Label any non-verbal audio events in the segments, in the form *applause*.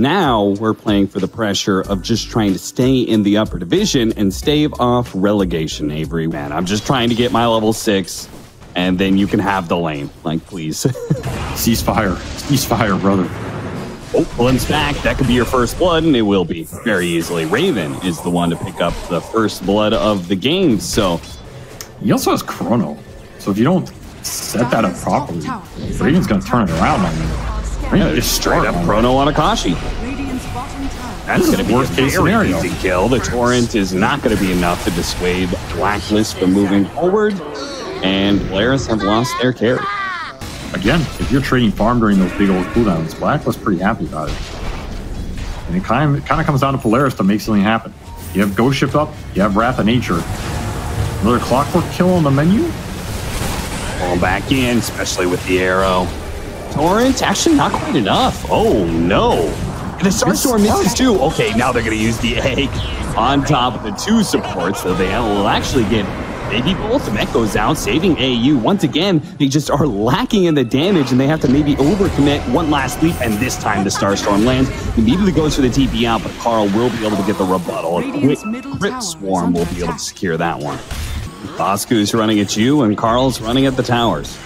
Now we're playing for the pressure of just trying to stay in the upper division and stave off relegation, Avery. Man, I'm just trying to get my level six, and then you can have the lane. Like, please. *laughs* Ceasefire. Ceasefire, brother. Oh, Blood's back. That could be your first blood, and it will be very easily. Raven is the one to pick up the first blood of the game. So he also has Chrono. So if you don't set that up properly, Raven's going to turn it around on you. Yeah, just straight up Chrono on Akashi. That's going to be worst case scenario. easy kill. The torrent is not going to be enough to dissuade Blacklist from moving forward, and Polaris have lost their carry again, if you're trading farm during those big old cooldowns, Black was pretty happy about it. And it kind of, it kind of comes down to Polaris to make something happen. You have Ghost Ship up, you have Wrath of Nature. Another Clockwork kill on the menu? Fall back in, especially with the arrow. Torrent, actually not quite enough. Oh no. And the Starstorm misses too. Okay, now they're going to use the egg on top of the two supports, so they will actually get Maybe both. Mech goes down, saving AU. Once again, they just are lacking in the damage, and they have to maybe overcommit one last leap, and this time the Starstorm lands. Immediately goes for the TP out, but Karl will be able to get the rebuttal. A quick crit swarm will be able to secure that one. Bosku's running at you, and Karl's running at the towers.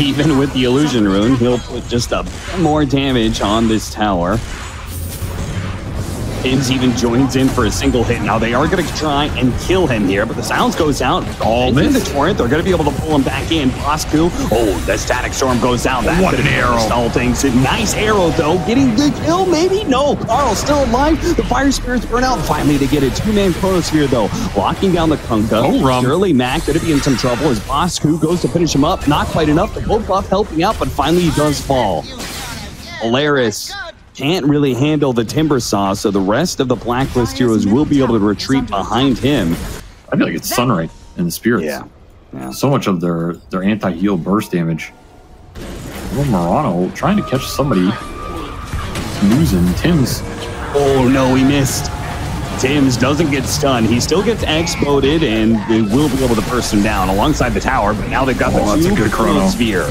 Even with the illusion rune, he'll put just a more damage on this tower. Tims even joins in for a single hit. Now they are going to try and kill him here, but the sounds goes out. All in the torrent, they're going to be able to pull him back in. Bosku, oh, the static storm goes down. That what an arrow! Stall things. Nice arrow though, getting the kill. Maybe no. Karl still alive. The fire spirits burn out. Finally, they get a two-man here though, locking down the Kunkka. Oh, rum. Surely Mac going to be in some trouble as Bosku goes to finish him up. Not quite enough. The buff helping out, but finally he does fall. Polaris can't really handle the timber saw, so the rest of the blacklist heroes will be able to retreat behind him. I feel like it's Sunray and the spirits. Yeah. yeah. So much of their their anti-heal burst damage. Little Mirana trying to catch somebody. Losing Tims. Oh no, he missed. Tims doesn't get stunned. He still gets exploded and they will be able to burst him down alongside the tower, but now they've got oh, the two good chrono sphere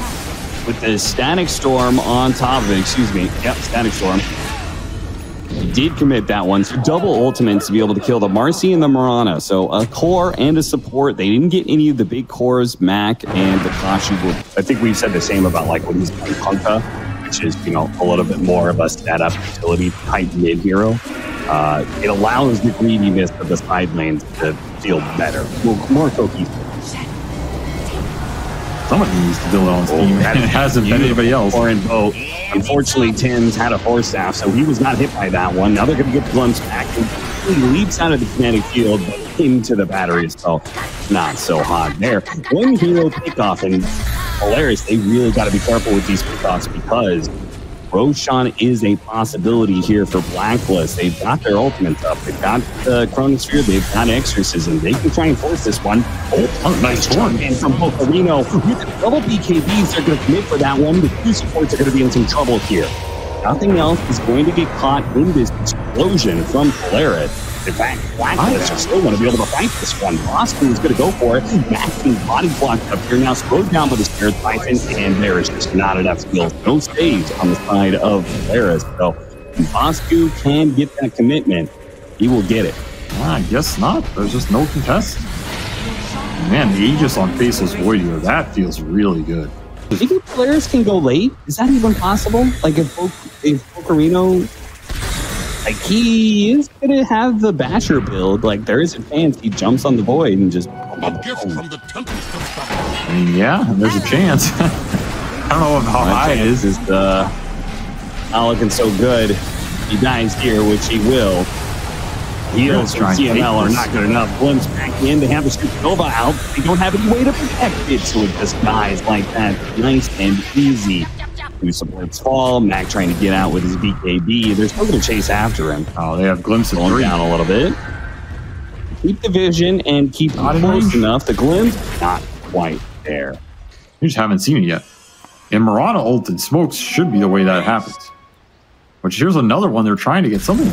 with the Static Storm on top of it. Excuse me. Yep, Static Storm. He did commit that one. So double ultimates to be able to kill the Marci and the Mirana. So a core and a support. They didn't get any of the big cores. Mac and the Kashi were. I think we've said the same about like when he's playing Kunkka, which is, you know, a little bit more of a stat up utility type mid hero. Uh, it allows the greediness of the side lanes to feel better, more, more cohesive. Someone needs to build on his oh, team, and it hasn't been anybody else. Or in boat. Unfortunately, Tim's had a Force Staff, so he was not hit by that one. Now they're going to get the glimpse back. And he leaps out of the kinetic field, into the battery itself. Not so hot there. One hero pickoff, and Polaris, they really got to be careful with these pickoffs because Roshan is a possibility here for Blacklist. They've got their ultimates up. They've got uh, the Chronosphere. They've got Exorcism. They can try and force this one. Oh, nice one. And from the double BKBs, they're going to commit for that one. The two supports are going to be in some trouble here. Nothing else is going to get caught in this explosion from Polaris. In fact, Blacklist are still going to be able to fight this one. Boston is going to go for it. Max being body blocked up here now, slowed down by the Spirit Siphon, and there is just not enough skills. No saves on the side of Polaris. So Bosku can get that commitment. He will get it. I guess not. There's just no contest. Man, the Aegis on Faceless Voyager, that feels really good. Maybe Polaris can go late? Is that even possible? Like if, if Pokerino like he is gonna have the Basher build. Like there is a chance he jumps on the void and just. A gift from the I mean, mm, yeah, there's a chance. *laughs* I don't know how My high it is. Is the not looking so good? He dies here, which he will. Heals from CML are not good enough. Glimpse back in. They have the supernova out. They don't have any way to protect it, so it just dies like that. Nice and easy who supports Fall. Mac trying to get out with his BKB. They're still going to chase after him. Oh, they have glimpses going down a little bit. Keep the vision and keep not close enough. The glimpse not quite there. You just haven't seen it yet. And Mirana ult and smokes should be the way that happens. Which here's another one they're trying to get something.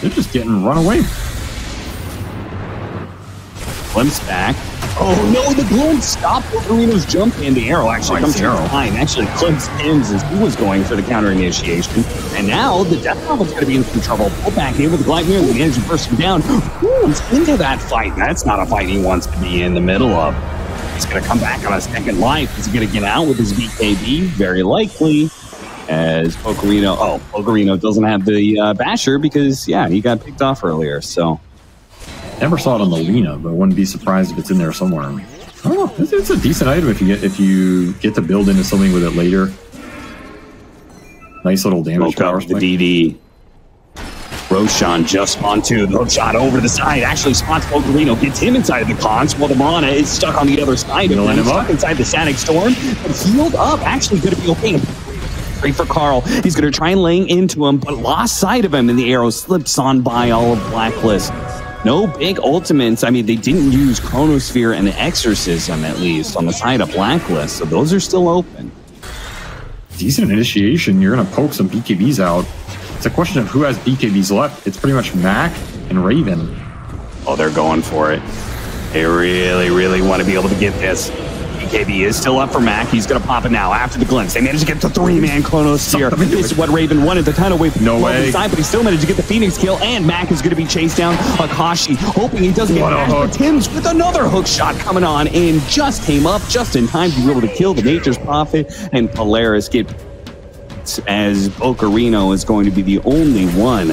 They're just getting run away. Glimpse back. Oh no, the glimpse stopped Ocarina's jump and the arrow actually Nice comes arrow. behind. Actually, Glimpse ends as he was going for the counter initiation. And now the Death Novel's going to be in some trouble. Pull back in with the Gleipnir and the manager burst him down. Comes into that fight. That's not a fight he wants to be in the middle of. He's going to come back on a second life. Is he going to get out with his BKB? Very likely. As Pokerino, oh, Pokerino doesn't have the uh, basher because, yeah, he got picked off earlier. So Never saw it on the Lena, but wouldn't be surprised if it's in there somewhere. I don't know. It's, it's a decent item if you get if you get to build into something with it later. Nice little damage Woke up the. DD. Roshan just spawned two. The hook shot over the side. Actually spots Pokerino. Gets him inside of the cons while the Mana is stuck on the other side. of Healing him, stuck up. inside the Static Storm. But healed up. Actually going to be okay. Great for Karl. He's going to try and laying into him, but lost sight of him, and the arrow slips on by all of Blacklist. No big ultimates. I mean, they didn't use Chronosphere and Exorcism, at least, on the side of Blacklist, so those are still open. Decent initiation. You're gonna poke some BKBs out. It's a question of who has BKBs left. It's pretty much Mac and Raven. Oh, they're going for it. They really, really want to be able to get this. BKB is still up for Mac. He's going to pop it now after the glimpse. They managed to get the three-man. Something to This is what Raven wanted. The tidal wave No from way. Inside, but he still managed to get the Phoenix kill, and Mac is going to be chased down. Akashi hoping he doesn't get What a bashed. Tim's with another hook shot coming on and just came up just in time to be able to kill the Nature's Prophet and Polaris get as Ocarino is going to be the only one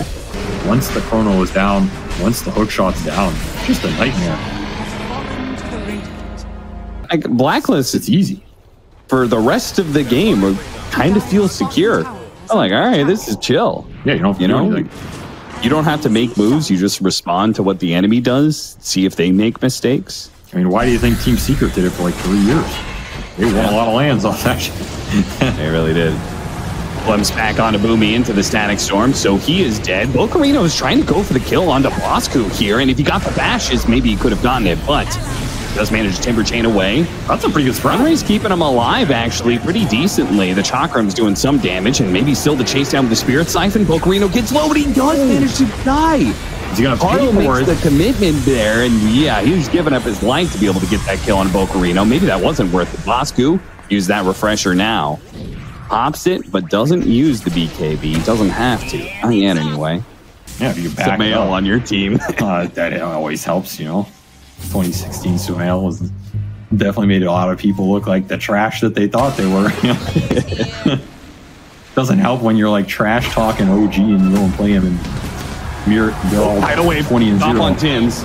Once the chrono is down, once the hook shot's down, just a nightmare. Like blacklist It's easy. for the rest of the game or kind of feel secure. I'm like, all right, this is chill. Yeah, you don't have to You do know, anything. you don't have to make moves. You just respond to what the enemy does, see if they make mistakes. I mean, why do you think Team Secret did it for like three years? They won a lot of lands off that shit. *laughs* They really did. Glimpse back onto Boomy into the Static Storm, so he is dead. Bocarino is trying to go for the kill onto Bosku here, and if he got the bashes, maybe he could have gotten it, but does manage to Timber Chain away. That's a pretty good spread. Sunray's keeping him alive, actually, pretty decently. The Chakram's doing some damage, and maybe still the chase down with the Spirit Siphon. Bocarino gets low, but he does manage to die. Is he gonna for makes it? the commitment there, and yeah, he was giving up his life to be able to get that kill on Bocarino. Maybe that wasn't worth it. Bosku use that refresher now. Pops it, but doesn't use the BKB. Doesn't have to. Not yet, anyway. Yeah, if you back it male up. on your team. uh, that always helps, you know. 2016 Sumail was definitely made a lot of people look like the trash that they thought they were. *laughs* Doesn't help when you're like trash talking OG and you and play him and mirror they're all Tidal wave 20 and Stop zero. on Tim's.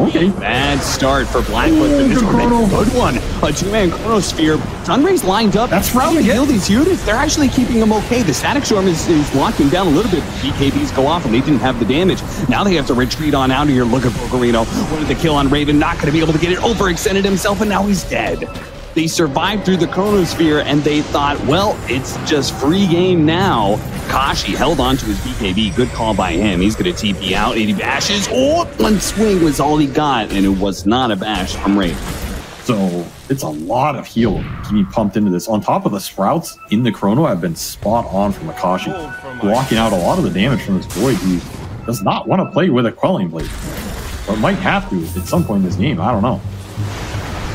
Okay, Bad start for Blackwood, but this good one chrono. good one. A two-man chronosphere. Sunray's lined up. That's trying to round kill these units. They're actually keeping them okay. The static storm is, is locking down a little bit. BKBs go off, and they didn't have the damage. Now they have to retreat on out of here. Look at Pokerino. Wanted the kill on Raven. Not going to be able to get it. Overextended himself, and now he's dead. They survived through the chronosphere, and they thought, well, it's just free game now. Kashi held on to his BKB. Good call by him. He's going to TP out. 80 bashes. Oh, one swing was all he got, and it was not a bash from Raven. so it's a lot of heal getting pumped into this. On top of the sprouts in the chrono have been spot on from Akashi, blocking out a lot of the damage from this void who does not want to play with a quelling blade. But might have to at some point in this game. I don't know.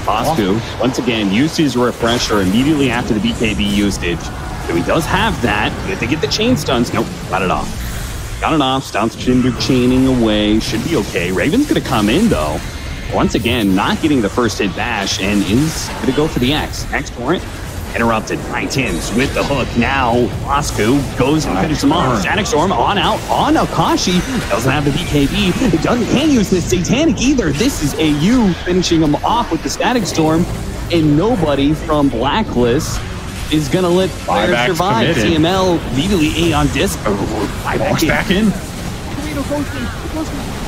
Bosku, once again, used his refresher immediately after the BKB usage. So he does have that. If they get the chain stuns, nope, got it off. Got it off, stops Cinder chaining away. Should be okay. Raven's going to come in, though. Once again, not getting the first hit bash and is going to go for the X. X torrent interrupted by Tims with the hook. Now, Bosku goes and finishes him off. Static Storm on out on Akashi. Doesn't have the BKB. It doesn't can't use this Satanic either. This is AU finishing him off with the Static Storm. And nobody from Blacklist is gonna let players Buyback's survive. committed. CML immediately A on disc. Oh, buyback in. back in.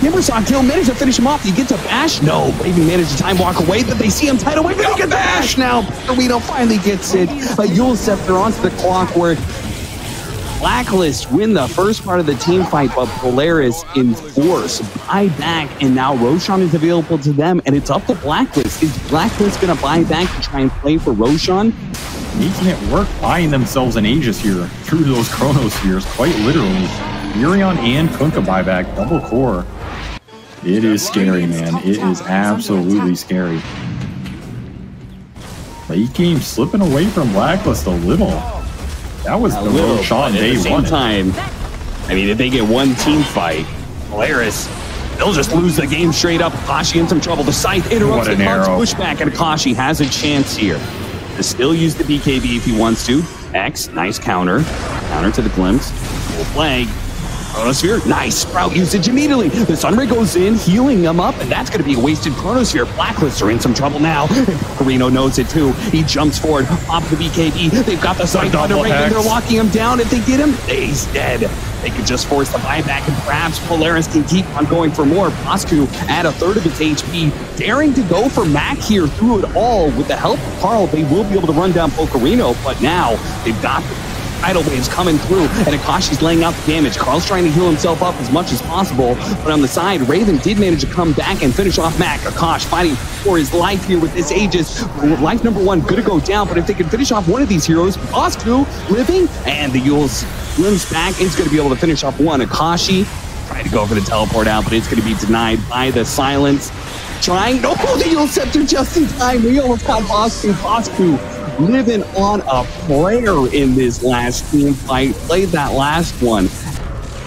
Timbersaw kill managed to finish him off. He gets to bash. No, Raven managed to time walk away, but they see him tied away. They get the bash now. Burrito finally gets it. A Yule Scepter onto the clockwork. Blacklist win the first part of the team fight, but Polaris in force buy back, and now Roshan is available to them, and it's up to Blacklist. Is Blacklist going to buy back and try and play for Roshan? Making it work, buying themselves an Aegis here through those Chronospheres, quite literally. Furion and Kunkka buyback, double core. It is scary, man. It is absolutely scary. Late game slipping away from Blacklist a little. That was A the little, Roshan but at day the same one. time, I mean, if they get one team fight, Polaris, they'll just lose the game straight up. Akashi in some trouble. The scythe interrupts the arrow. pushback, and Akashi has a chance here to still use the BKB if he wants to. X, nice counter. Counter to the glimpse. Full flag. Chronosphere, nice sprout usage immediately. The Sunray goes in, healing them up, and that's going to be a wasted Chronosphere. Blacklist are in some trouble now. And Carino knows it too. He jumps forward, pop the BKB. They've got the side double under Raven. hex. They're locking him down. If they get him, he's dead. They could just force the buyback, and perhaps Polaris can keep on going for more. Bosku at a third of its HP, daring to go for Mac here through it all. With the help of Karl, they will be able to run down Pokerino, but now they've got tidal waves coming through, and Akashi's laying out the damage. Karl's trying to heal himself up as much as possible, but on the side, Raven did manage to come back and finish off Mac. Akash fighting for his life here with this Aegis. Life number one gonna go down, but if they can finish off one of these heroes, Bosku living, and the Yule's limbs back is gonna be able to finish off one. Akashi trying to go for the teleport out, but it's gonna be denied by the silence. Trying, no, the Yule Scepter just in time. We almost got Bosku. Bosku living on a prayer in this last team fight. Played that last one.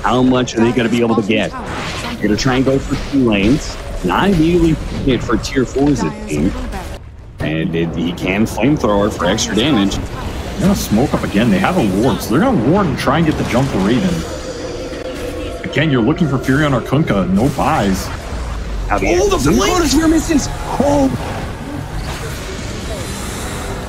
How much are they going to be able to get? They're going to try and go for two lanes. Not immediately hit for tier fours it team. And it, he can flamethrower for extra damage. They're gonna smoke up again. They have a ward, so they're gonna ward and try and get the jump to Raven. Again, you're looking for Furion or Kunkka. No buys. Oh, the Chronosphere misses! Oh!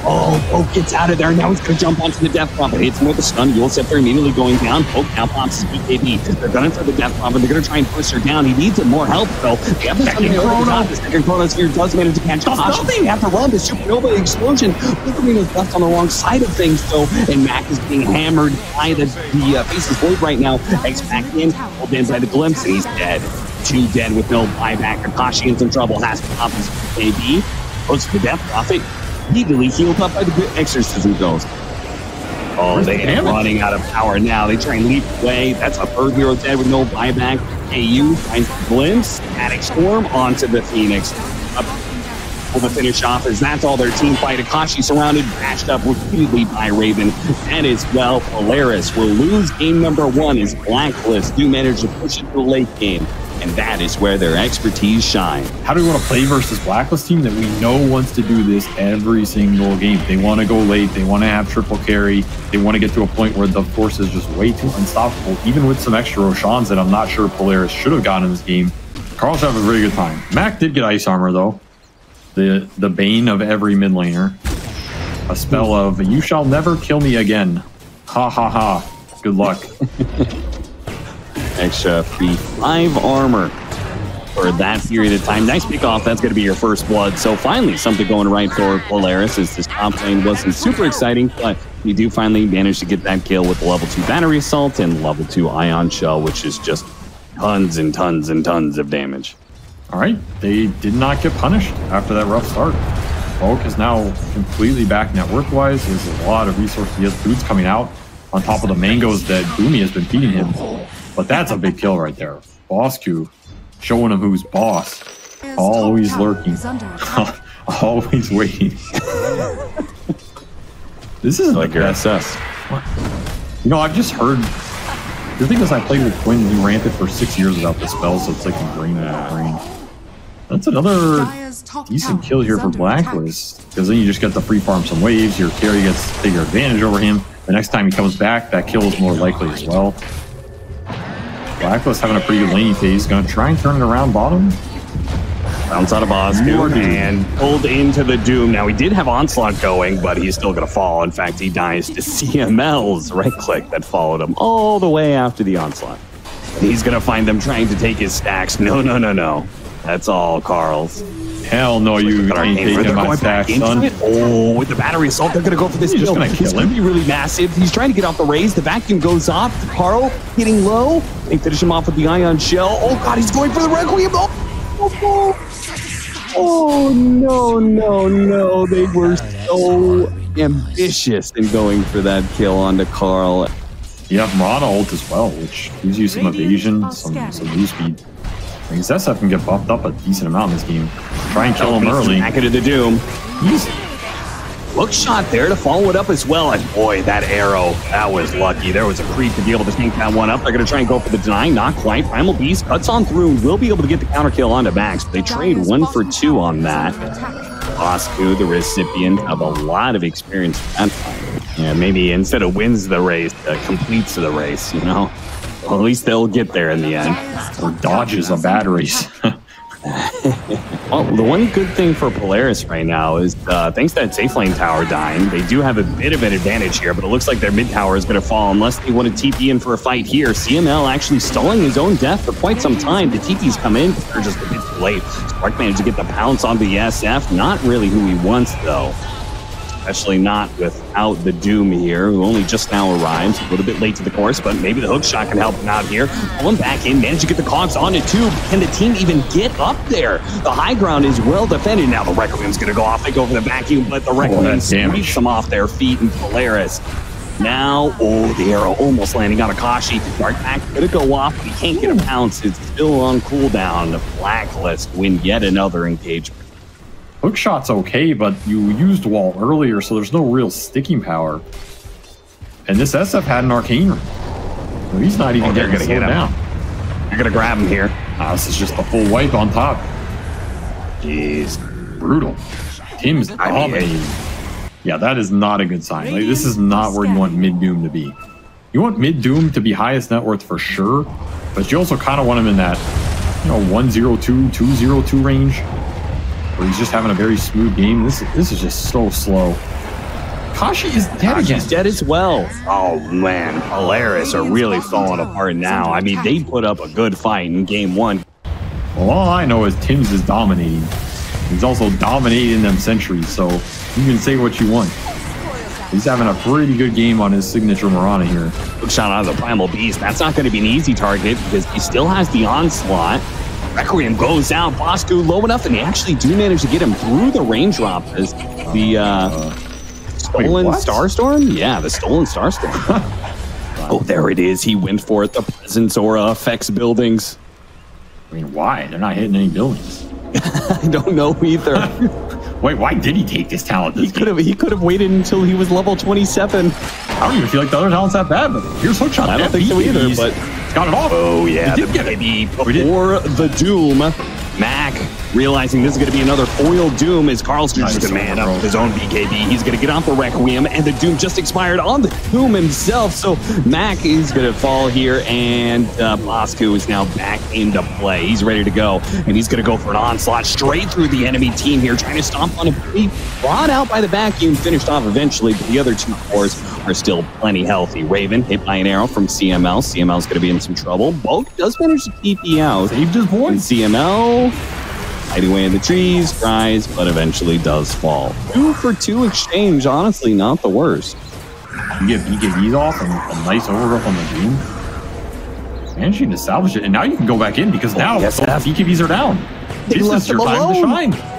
Oh, Poke gets out of there. Now he's going to jump onto the Death Bomb. Hits him with a stun. Yule Scepter immediately going down. Poke now pops his BKB. They're gunning for the Death Bomb, and they're going to try and push her down. He needs more help, though. They have the Second the Chrono. The second Chronosphere does manage to catch Kosh. They have to run the Supernova explosion. Wolverine's left on the wrong side of things, though, and Mac is being hammered by the, the uh, Faceless Void right now. X back in, pulled in by the Glimpse, and he's dead. Two dead with no buyback. Akashi in some trouble. Has to pop his KB. Goes for the Death Prophet. Immediately healed up by the good exorcism goes. Oh, they the are running out of power now. They try and leap away. That's a third hero dead with no buyback. AU finds the glimpse. Static Storm onto the Phoenix. Up for the finish off as that's all their team fight. Akashi surrounded, bashed up repeatedly by Raven. And as well, Polaris will lose game number one as Blacklist do manage to push it to the late game. And that is where their expertise shine. How do we want to play versus Blacklist team that we know wants to do this every single game? They want to go late. They want to have triple carry. They want to get to a point where the force is just way too unstoppable, even with some extra Roshans that I'm not sure Polaris should have gotten in this game. Karl's having a very good time. Mac did get ice armor though. The the bane of every mid laner. A spell of you shall never kill me again. Ha ha ha. Good luck. *laughs* extra free five armor for that period of time. Nice pick off. That's going to be your first blood. So finally, something going right for Polaris as this top lane wasn't super exciting, but you do finally manage to get that kill with the level two battery assault and level two ion shell, which is just tons and tons and tons of damage. All right, they did not get punished after that rough start. Bulk is now completely back network wise. There's a lot of resources. He has foods coming out on top of the mangoes that Boomy has been feeding him. But that's a big kill right there. Bosku showing him who's boss. Always lurking. *laughs* Always waiting. this is Like the your best. SS. You know, I've just heard. The thing is, I played with Quinn. He rampant for six years without the spell, so it's like ingrained in my brain. That's another decent kill here for Blacklist because then you just get to free farm some waves. Your carry gets bigger advantage over him. The next time he comes back, that kill is more likely as well. Blacklist having a pretty good laning phase. Gonna try and turn it around bottom. Bounce out of More and pulled into the Doom. Now, he did have Onslaught going, but he's still going to fall. In fact, he dies to *laughs* CML's right click that followed him all the way after the Onslaught. And he's going to find them trying to take his stacks. No, no, no, no. That's all Karl's. Hell no, you But ain't they're taking my going stack, back son. Oh, with the battery assault, they're going to go for this. He's just kill. gonna kill It's going to be really massive. He's trying to get off the raise. The vacuum goes off. Karl getting low. They finish him off with the ion shell. Oh, God, he's going for the Requiem. Oh, oh, oh. Oh no, no, no. They were so ambitious in going for that kill onto Karl. You have Mirana ult as well, which gives you some evasion, some some move speed. Because SF can get buffed up a decent amount in this game. Try and kill him early. Back into the Doom. Easy. Hook shot there to follow it up as well. And boy, that arrow, that was lucky. There was a creep to be able to tank that one up. They're going to try and go for the deny. Not quite. Primal Beast cuts on through. Will be able to get the counter kill onto Max. They trade one for two on that. Bosku, the recipient of a lot of experience. Yeah, maybe instead of wins the race, uh, completes the race, you know? Well, at least they'll get there in the end. Or dodges of batteries. *laughs* *laughs* well, the one good thing for Polaris right now is uh, thanks to that safe lane tower dying, they do have a bit of an advantage here, but it looks like their mid tower is going to fall unless they want to TP in for a fight here. CML actually stalling his own death for quite some time. The TPs come in, but they're just a bit too late. Spark managed to get the pounce on the SF. Not really who he wants, though especially not without the Doom here, who only just now arrives. A little bit late to the course, but maybe the hook shot can help him out here. Pulling back in, managed to get the cogs on it too. Can the team even get up there? The high ground is well defended. Now the Requiem's going to go off. They go for the vacuum, but the Requiem oh, sweeps them off their feet and Polaris. Now, oh, the arrow almost landing on Akashi. Dark Pact gonna go off, but he can't get a pounce. It's still on cooldown. The Blacklist win yet another engagement. Hookshot's okay, but you used wall earlier, so there's no real sticking power. And this SF had an arcane So he's not even oh, getting gonna get him down. You're gonna grab him here. Ah, this is just a full wipe on top. Jeez, brutal. Tim's dominating. Yeah, that is not a good sign. Like, this is not where you want mid doom to be. You want mid doom to be highest net worth for sure, but you also kind of want him in that, you know, 102, 202 range where he's just having a very smooth game. This this is just so slow. Kashi is dead Kashi's again. dead as well. Oh man, Polaris are really falling apart now. I mean, they put up a good fight in game one. Well, all I know is Tim's is dominating. He's also dominating them sentries, so you can say what you want. He's having a pretty good game on his signature Mirana here. Look shot out of the Primal Beast. That's not going to be an easy target because he still has the onslaught. Requiem goes down. Bosku low enough, and they actually do manage to get him through the raindrop as the uh, stolen Wait, Starstorm? Yeah, the stolen Starstorm. *laughs* oh, there it is. He went for it. The presence aura affects buildings. I mean, why? They're not hitting any buildings. *laughs* I don't know either. *laughs* Wait, why did he take this talent? This he could have. He could have waited until he was level twenty-seven. I don't even feel like the other talent's that bad, but here's Hookshot. I don't think so either, but got it off. Oh yeah, he did get it. before the Doom. Mac realizing this is going to be another foil Doom as nice just man up his own BKB. He's going to get off the Requiem, and the Doom just expired on the Doom himself. So Mac is going to fall here, and uh, Bosku is now back into play. He's ready to go, and he's going to go for an onslaught straight through the enemy team here, trying to stomp on a He brought out by the vacuum, finished off eventually, but the other two cores are still plenty healthy. Raven hit by an arrow from CML. CML is going to be in some trouble. Bulk does manage to keep TP out. Saved his boy. CML hiding away in the trees, cries, but eventually does fall. Two for two exchange, honestly, not the worst. You get BKBs off and a nice overgrowth on the Doom. Managing to salvage it, and now you can go back in because oh, now oh, yes, BKBs are down. This is your time to shine.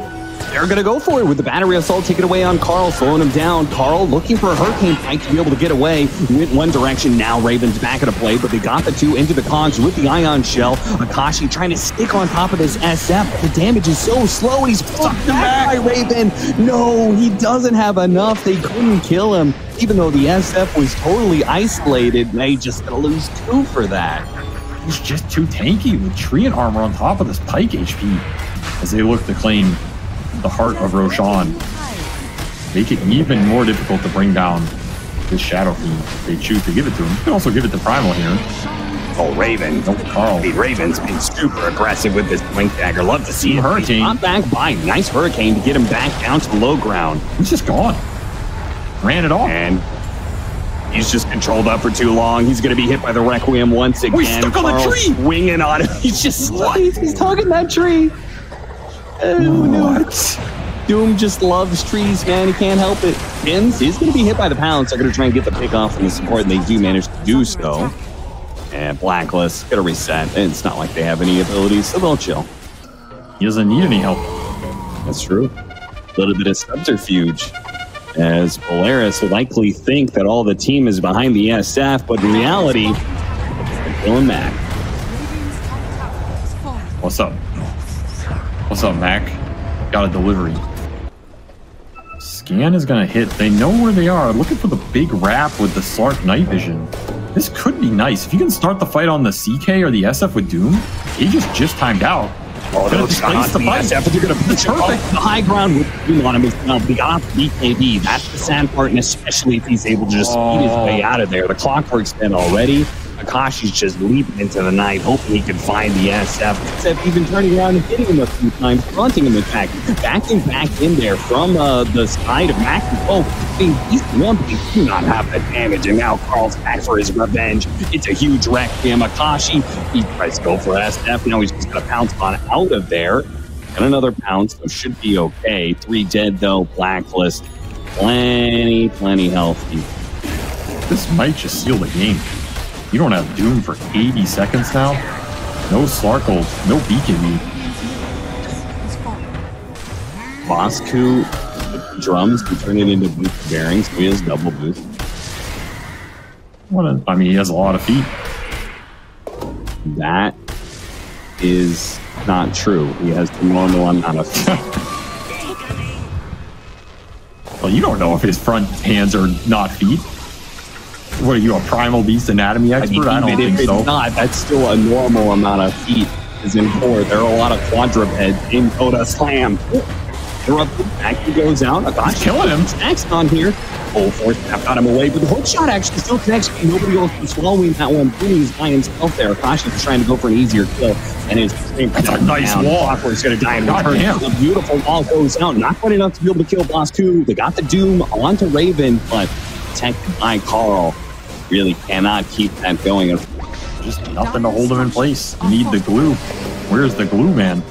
They're going to go for it with the battery assault taken away on Karl, slowing him down. Karl looking for a Hurricane Pike to be able to get away. Went one direction. Now Raven's back at a play, but they got the two into the cogs with the Ion Shell. Akashi trying to stick on top of this SF. The damage is so slow, and he's pulled back by Raven. No, he doesn't have enough. They couldn't kill him, even though the SF was totally isolated. They just going to lose two for that. He's just too tanky with Treant armor on top of this Pike HP as they look to claim the heart of Roshan. Make it even more difficult to bring down this Shadow Fiend they choose to give it to him. You can also give it to Primal here. Oh, Raven. Oh, Karl. Hey, Raven's been super aggressive with this Blink Dagger. Love to see it. Hurricane. Not back by. Nice Hurricane to get him back down to the low ground. He's just gone. Ran it off. And He's just controlled up for too long. He's going to be hit by the Requiem once again. Oh, he's stuck on the tree. Winging on him. *laughs* He's just? He's, he's tugging that tree. What? Doom just loves trees, man. He can't help it. Pins, he's going to be hit by the pounds. They're going to try and get the pick off from the support, and they do manage to do so. And Blacklist, going to reset. And it's not like they have any abilities, so they'll chill. He doesn't need any help. That's true. A little bit of subterfuge. As Polaris likely think that all the team is behind the SF, but in reality, they're killing Mac. What's up? What's up, Mac? Got a delivery. Scan is gonna hit. They know where they are. Looking for the big wrap with the Slark night vision. This could be nice. If you can start the fight on the CK or the SF with Doom, he just just timed out. Oh, Gonna no, displace the fight. but you're going *laughs* to push Perfect. The high ground with Doom on him is now beyond BKB. That's the sad part, and especially if he's able to just speed his Oh. way out of there. The clockwork's been already. Akashi's just leaping into the night, hoping he can find the SF. SF even turning around and hitting him a few times, fronting him in fact, backing back in there from uh, the side of Mac. Oh, he's one, he do not have the damage, and now Karl's back for his revenge. It's a huge wreck for. Akashi, he tries to go for SF. Now he's just going to pounce on out of there. And another pounce, so should be okay. Three dead though, blacklist. Plenty, plenty healthy. This might just seal the game. You don't have Doom for 80 seconds now. No Slarkle, no BKB. Bosku drums can turn it into boost bearings. So he has double boost. What a, I mean, he has a lot of feet. That is not true. He has the normal amount of Well, you don't know if his front hands are not feet. What are you, a primal beast anatomy I expert? mean, I, don't think if it's so. not, that's still a normal amount of feet. Is in four. There are a lot of quadrupeds in Coda Slam. Interrupted. Back he goes out. Akashi killing him. Stacks on here. Full force snap got him away, but the hook shot actually still connects. Nobody else is swallowing that one. He's by himself there. Akashi's trying to go for an easier kill, and his That's a nice wall. Clockwork's going to die in return. damn. The beautiful wall goes out. Not quite enough to be able to kill Boss 2. They got the Doom onto Raven, but protected by Karl. Really cannot keep that going. Just nothing to hold him in place. You need the glue. Where's the glue, man?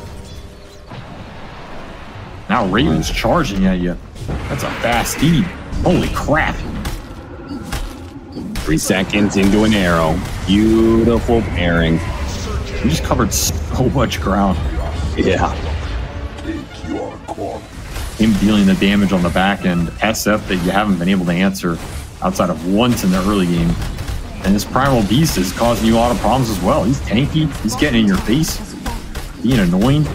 Now Raven's charging at you. That's a fast speed. Holy crap. Three seconds into an arrow. Beautiful pairing. We just covered so much ground. Yeah. Him dealing the damage on the back end, SF that you haven't been able to answer outside of once in the early game. And this Primal Beast is causing you a lot of problems as well. He's tanky, he's getting in your face, being annoying.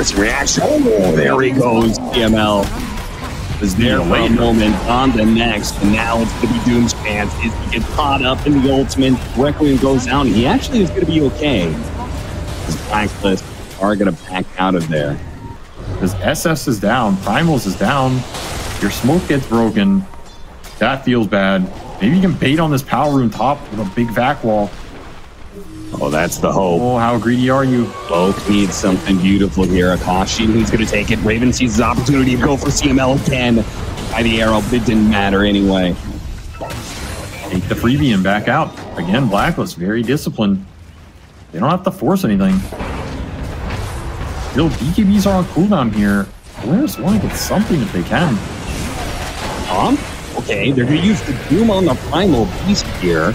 The reaction? Oh, there he goes. CML was there for a moment on the next, and now it's going to be Doom's chance. Is he gets caught up in the ultimate. Requiem goes down. He actually is going to be okay. His blacklist are going to back out of there. Because SS is down, Primals is down, your smoke gets broken. That feels bad. Maybe you can bait on this power room top with a big vac wall. Oh, that's the hope. Oh, how greedy are you? Both need something beautiful here. Akashi, he's going to take it. Raven sees his opportunity to go for CML again by the arrow, but it didn't matter anyway. Take the freebie and back out. Again, Blacklist, very disciplined. They don't have to force anything. Still, BKBs are on cooldown here. Polaris want to get something if they can. Okay, they're to use the Doom on the Primal Beast here.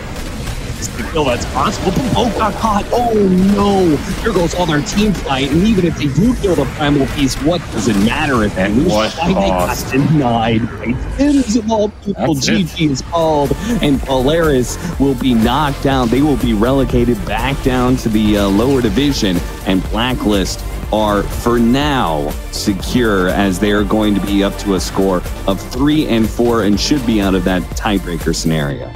It's the kill that's possible, but both got caught. Oh no! Here goes all their team fight, and even if they do kill the Primal Beast, what does it matter if they At lose? what Why they got cost? denied by tens of all people. That's. GG is called, and Polaris will be knocked down. They will be relegated back down to the uh, lower division, and Blacklist are for now secure as they are going to be up to a score of three and four and should be out of that tiebreaker scenario.